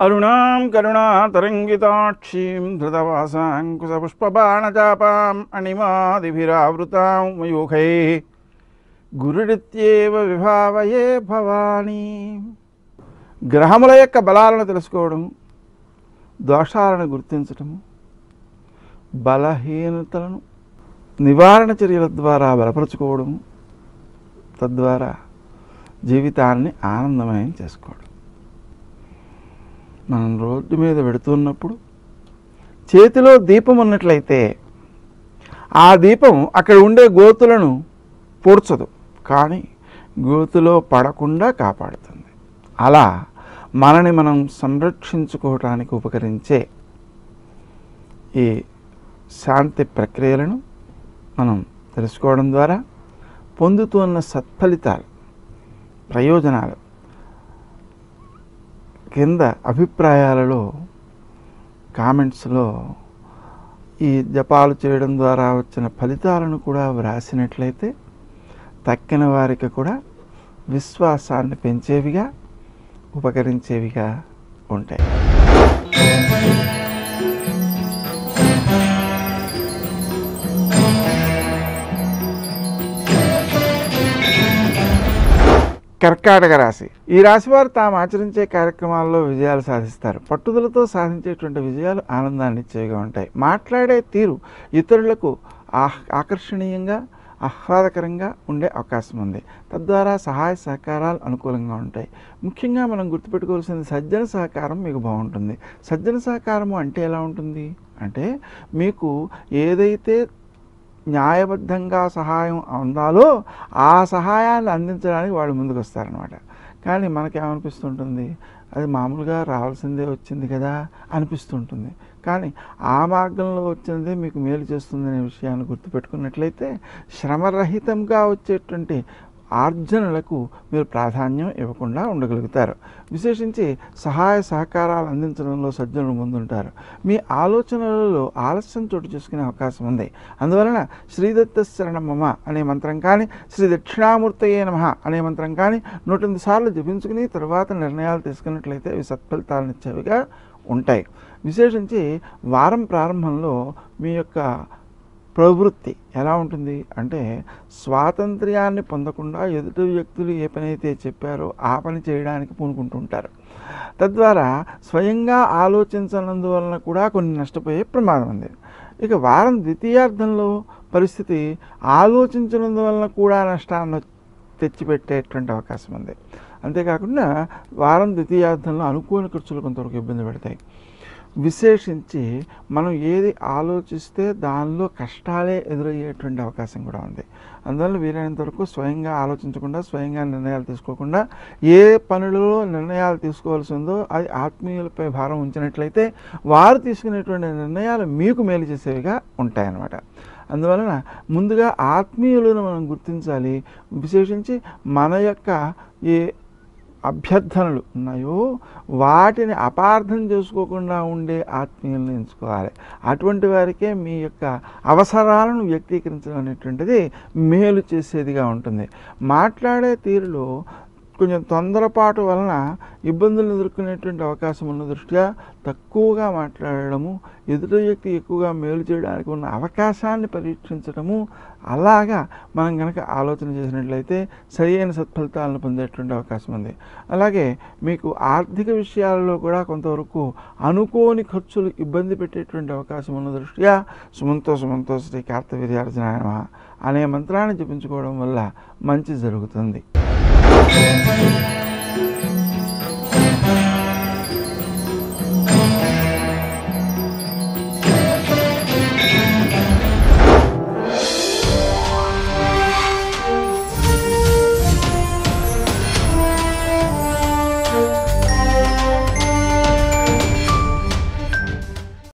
అరుణాం కరుణాతరంగితాక్షీం ధృతవాసాంకుశపుష్పబాణచాపాం అణిమాదిభిరావృతాం మయూఖై గురుడిత్యేవ విభావయే భవానీ గ్రహముల యొక్క బలాలను తెలుసుకోవడం దోషాలను గుర్తించటము బలహీనతలను నివారణ చర్యల ద్వారా బలపరుచుకోవడం తద్వారా జీవితాన్ని ఆనందమయం చేసుకోవడం. మనం రోడ్డు మీద వెడుతున్నప్పుడు చేతిలో దీపం ఉన్నట్లయితే ఆ దీపం అక్కడ ఉండే గోతులను పూడ్చదు. కానీ గోతులో పడకుండా కాపాడుతుంది. అలా మనని మనం సంరక్షించుకోవటానికి ఉపకరించే ఈ శాంతి ప్రక్రియలను మనం తెలుసుకోవడం ద్వారా పొందుతున్న సత్ఫలితాలు ప్రయోజనాలు కింద అభిప్రాయాలలో కామెంట్స్లో ఈ జపాలు చేయడం ద్వారా వచ్చిన ఫలితాలను కూడా వ్రాసినట్లయితే తక్కిన వారికి కూడా విశ్వాసాన్ని పెంచేవిగా ఉపకరించేవిగా ఉంటాయి. కర్కాటక రాశి. ఈ రాశి వారు తాము ఆచరించే కార్యక్రమాల్లో విజయాలు సాధిస్తారు. పట్టుదలతో సాధించేటువంటి విజయాలు ఆనందాన్ని ఇచ్చేవిగా ఉంటాయి. మాట్లాడే తీరు ఇతరులకు ఆహ్ ఆకర్షణీయంగా ఆహ్లాదకరంగా ఉండే అవకాశం ఉంది. తద్వారా సహాయ సహకారాలు అనుకూలంగా ఉంటాయి. ముఖ్యంగా మనం గుర్తుపెట్టుకోవాల్సింది సజ్జన సహకారం మీకు బాగుంటుంది. సజ్జన సహకారము అంటే ఎలా ఉంటుంది? అంటే మీకు ఏదైతే న్యాయబద్ధంగా సహాయం అందాలో ఆ సహాయాన్ని అందించడానికి వాళ్ళు ముందుకు వస్తారనమాట కానీ మనకేమనిపిస్తుంటుంది? అది మామూలుగా రావాల్సిందే వచ్చింది కదా అనిపిస్తుంటుంది. కానీ ఆ మార్గంలో వచ్చినది మీకు మేలు చేస్తుందనే విషయాన్ని గుర్తుపెట్టుకున్నట్లయితే శ్రమరహితంగా వచ్చేటువంటి ఆర్జనలకు మీరు ప్రాధాన్యం ఇవ్వకుండా ఉండగలుగుతారు. విశేషించి సహాయ సహకారాలు అందించడంలో సజ్జనులు ముందుంటారు. మీ ఆలోచనలలో ఆలస్యం చోటు చేసుకునే అవకాశం ఉంది. అందువలన శ్రీదత్త శరణ మమ అనే మంత్రం కానీ శ్రీ దక్షిణామూర్తయే నమ అనే మంత్రం కానీ నూటెనిమిది సార్లు జపించుకుని తర్వాత నిర్ణయాలు తీసుకున్నట్లయితే అవి సత్ఫలితాలను ఇచ్చేవిగా ఉంటాయి. విశేషించి వారం ప్రారంభంలో మీ యొక్క ప్రవృత్తి ఎలా ఉంటుంది అంటే స్వాతంత్ర్యాన్ని పొందకుండా ఎదుటి వ్యక్తులు ఏ పని అయితే చెప్పారో ఆ పని చేయడానికి పూనుకుంటుంటారు. తద్వారా స్వయంగా ఆలోచించనందువలన కూడా కొన్ని నష్టపోయే ప్రమాదం ఉంది. ఇక వారం ద్వితీయార్థంలో పరిస్థితి ఆలోచించినందువలన కూడా నష్టాన్ని తెచ్చిపెట్టేటువంటి అవకాశం ఉంది. అంతేకాకుండా వారం ద్వితీయార్థంలో అనుకోని ఖర్చులు కొంతవరకు ఇబ్బంది పెడతాయి. విశేషించి మనం ఏది ఆలోచిస్తే దానిలో కష్టాలే ఎదురయ్యేటువంటి అవకాశం కూడా ఉంది. అందువల్ల వీలైనంత వరకు స్వయంగా ఆలోచించకుండా స్వయంగా నిర్ణయాలు తీసుకోకుండా ఏ పనులలో నిర్ణయాలు తీసుకోవాల్సి ఉందో అది ఆత్మీయులపై భారం ఉంచినట్లయితే వారు తీసుకునేటువంటి నిర్ణయాలు మీకు మేలు చేసేవిగా ఉంటాయన్నమాట. అందువలన ముందుగా ఆత్మీయులను మనం గుర్తించాలి. విశేషించి మన యొక్క ఏ అభ్యర్థనలు ఉన్నాయో వాటిని అపార్థం చేసుకోకుండా ఉండే ఆత్మీయులను ఎంచుకోవాలి. అటువంటి వారికే మీ యొక్క అవసరాలను వ్యక్తీకరించడం అనేటువంటిది మేలు చేసేదిగా ఉంటుంది. మాట్లాడే తీరులో కొంచెం తొందరపాటు వలన ఇబ్బందులు ఎదుర్కొనేటువంటి అవకాశం ఉన్న దృష్ట్యా తక్కువగా మాట్లాడడము ఎదుటి వ్యక్తి ఎక్కువగా మేలు చేయడానికి ఉన్న అవకాశాన్ని పరీక్షించడము అలాగా మనం కనుక ఆలోచన చేసినట్లయితే సరి అయిన సత్ఫలితాలను పొందేటువంటి అవకాశం ఉంది. అలాగే మీకు ఆర్థిక విషయాలలో కూడా కొంతవరకు అనుకోని ఖర్చులు ఇబ్బంది పెట్టేటువంటి అవకాశం ఉన్న దృష్ట్యా సుమంతో సుమంతో శ్రీ కార్తవీర్యార్జునాయ అనే మంత్రాన్ని జపించుకోవడం వల్ల మంచి జరుగుతుంది. Thank you.